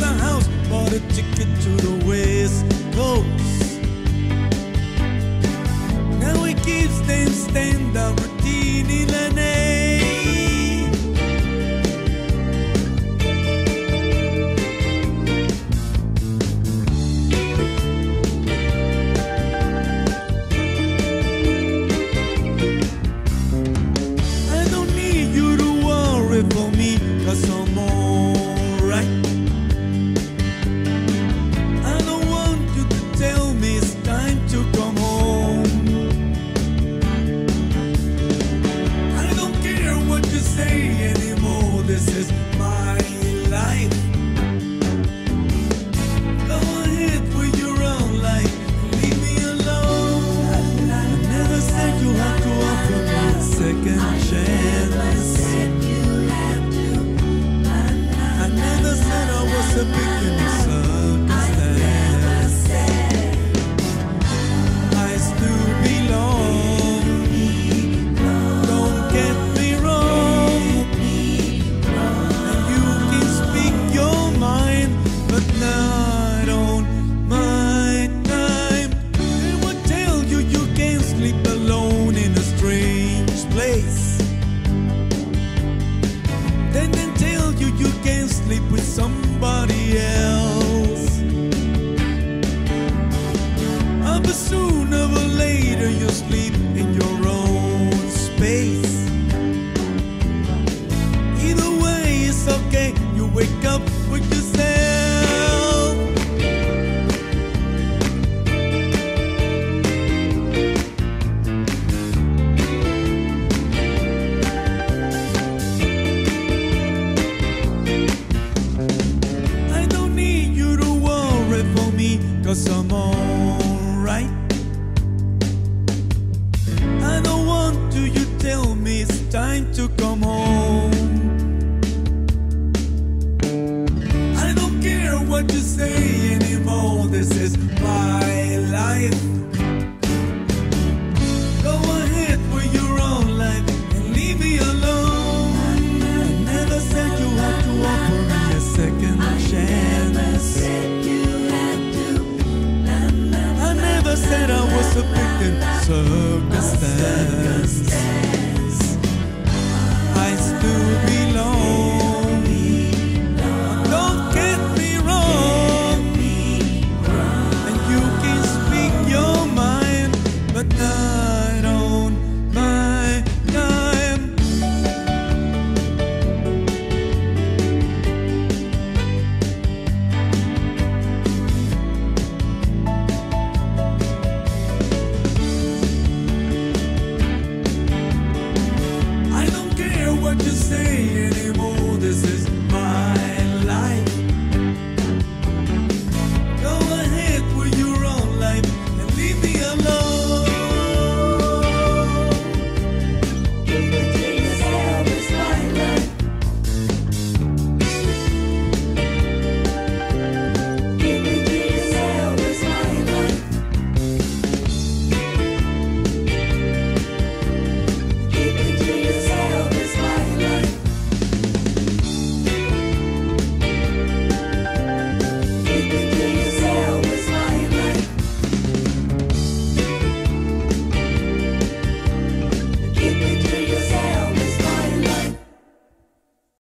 the house, bought a ticket to the West Coast. Now he keeps them stand up routine in an stay anymore. This is my life. Go ahead your own life. Leave me alone. I never said you had to offer me a second chance. I never said I was a beginning. But sooner or later you sleep in your own space. Either way, it's okay. You wake up with yourself. I don't need you to worry for me, cause I'm on. to come home. I don't care what you say anymore, this is my life. Go ahead with your own life and leave me alone. I never said you had to offer me a second chance. I never said I was a victim circumstance.